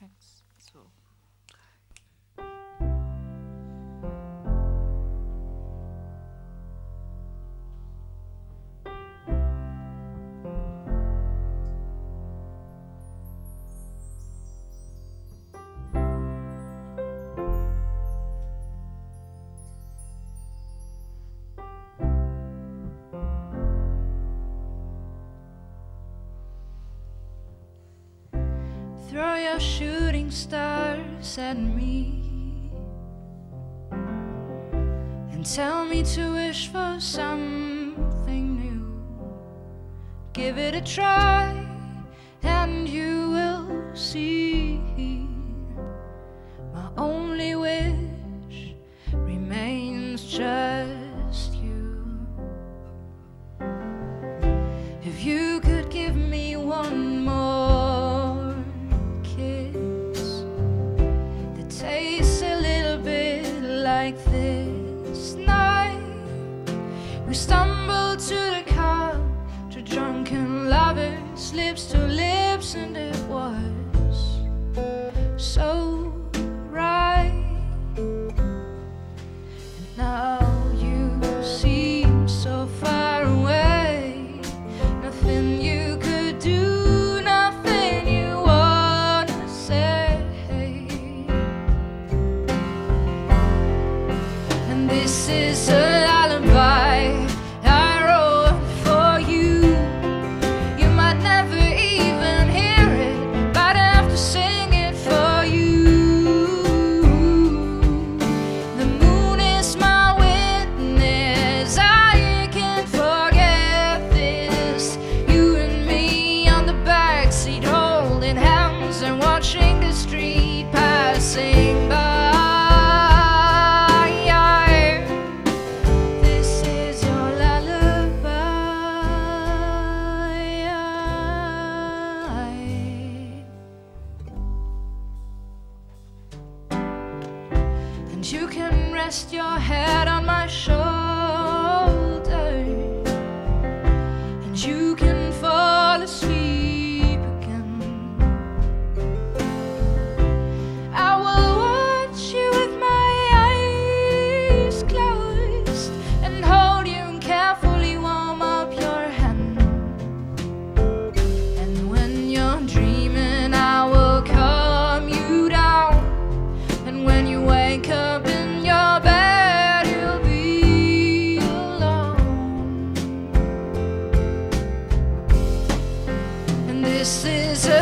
Thanks. All. Throw your shooting stars at me and tell me to wish for something new. Give it a try, and you will see. My only wish like this night, we stumbled to the car, two drunken lovers, lips to lips, and it was so this is a And you can rest your head on my shoulder. And you can this is